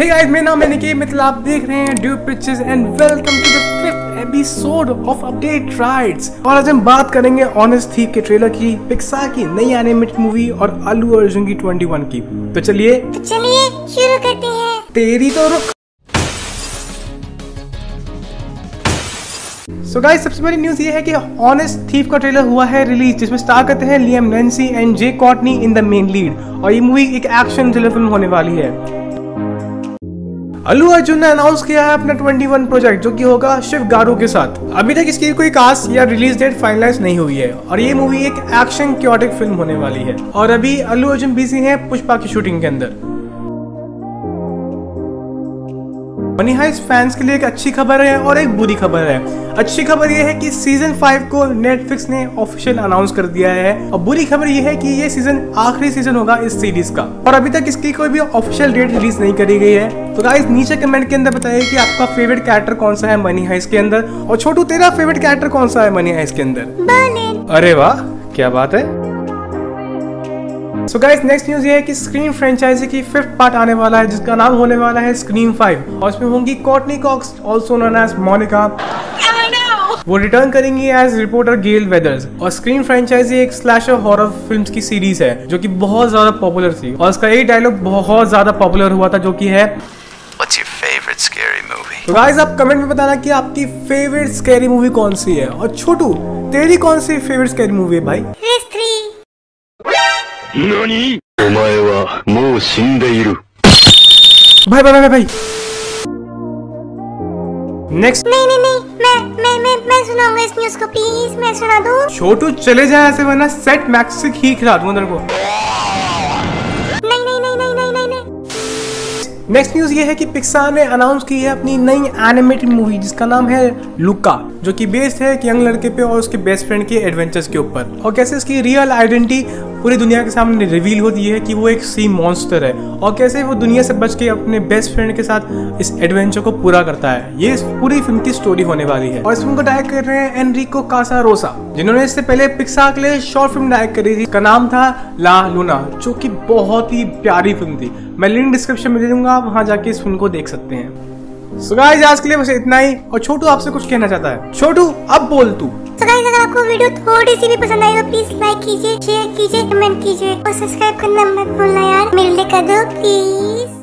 Hey guys, मेरा नाम है निकी मित्तल आप देख रहे हैं due pictures and welcome to the fifth episode of update rides और आज हम बात करेंगे ऑनेस्ट थीप के ट्रेलर की पिक्सा की नई एनिमेटेड मूवी और अल्लू अर्जुन की 21 की। तो चलिए चलिए शुरू करते हैं। तेरी तो रुक। सो so गाइस सबसे बड़ी न्यूज़ ये है कि ऑनेस्ट थीफ का ट्रेलर हुआ है रिलीज़ जिसमें स्टार करते हैं Liam Nancy and J Courteney in the main lead और ये मूवी एक एक्शन थ्रिलर फ़िल्म होने वाली है। अल्लू अर्जुन ने अनाउंस किया है अपना 21 प्रोजेक्ट जो कि होगा शिव गारू के साथ। अभी तक इसकी कोई कास्ट या रिलीज़ डेट फाइनलाइज नहीं हुई है, और ये मूवी एक एक्शन क्योटिक फ़िल्म होने वाली है। और अभी अल्लू अर्जुन बिज़ी है पुष्पा की शूटिंग के अंदर। मनी हाइस्ट फैंस के लिए एक अच्छी खबर है और एक बुरी खबर है। अच्छी खबर यह है कि सीज़न फाइव को नेटफ्लिक्स ने ऑफिशियल अनाउंस कर दिया है। और बुरी खबर यह है कि ये सीज़न आखिरी सीज़न होगा इस सीरीज़ का। और अभी तक इसकी कोई भी ऑफिशियल डेट रिलीज़ नहीं करी गई है। तो गाइस नीचे कमेंट के अंदर बताइए कि आपका फेवरेट कैरेक्टर कौन सा है मनी हाइस के अंदर? और छोटू तेरा फेवरेट कैरेक्टर कौन सा है मनी हाइस के अंदर? अरे वाह क्या बात है। सो गाइस नेक्स्ट न्यूज़ ये है कि स्क्रीन फ्रेंचाइजी की फिफ्थ पार्ट आने वाला है जिसका नाम होने वाला है स्क्रीन फाइव और इसमें होंगी Courteney Cox also known as Monica वो रिटर्न करेंगी एज रिपोर्टर गेल वेदर्स और स्क्रीन फ्रेंचाइजी एक स्लैशर हॉरर फिल्म्स की सीरीज़ है जो कि बहुत ज़्यादा पॉपुलर थी। और इसका एक डायलॉग बहुत ज़्यादा पॉपुलर हुआ था जो कि है What's your favorite scary movie? तो गाइस आप कमेंट में बताना कि आपकी फेवरेट स्कैरी मूवी कौन सी है? और छोटू तेरी कौन सी फेवरेट स्कैरी मूवी है भाई? 何お前はもう死んでいる。 भाई भाई भाई भाई नेक्स्ट नहीं नहीं नहीं मैं मैं मैं मैं सुनाऊंगा इस न्यूज को प्लीज मैं सुना दूं छोटू चले जाए ऐसे वरना सेट मैक्स से खींच रहा दूं अंदर को नेक्स्ट न्यूज़ ये है कि पिक्सार ने अनाउंस की है अपनी नई एनिमेटेड मूवी जिसका नाम है लुका जो कि बेस्ड है एक यंग लड़के पे और उसके बेस्ट फ्रेंड के एडवेंचर्स के ऊपर। और कैसे उसकी रियल आइडेंटिटी पूरी दुनिया के सामने रिवील होती है कि वो एक सी मॉन्स्टर है? और कैसे वो दुनिया से बच के अपने बेस्ट फ्रेंड के साथ इस एडवेंचर को पूरा करता है? ये इस पूरी फ़िल्म की स्टोरी होने वाली है। और इस फ़िल्म को डायरेक्ट कर रहे हैं एनरिको कासा रोसा जिन्होंने इससे पहले पिक्सार के लिए शॉर्ट फ़िल्म डायरेक्ट करी थी। का नाम था ला लूना जो कि बहुत ही प्यारी फ़िल्म थी। मैं लिंक डिस्क्रिप्शन में दे दूँगा, आप वहाँ जाके इस फ़िल्म को देख सकते हैं। सो गाइस आज के लिए बस इतना ही, और छोटू आपसे कुछ कहना चाहता है। छोटू, अब बोल तू। तो गाइस अगर आपको वीडियो थोड़ी सी भी पसंद आई तो प्लीज़ लाइक कीजिए शेयर कीजिए कमेंट कीजिए, और सब्सक्राइब करना मत भूलना यार। मेरे लिए कर दो प्लीज़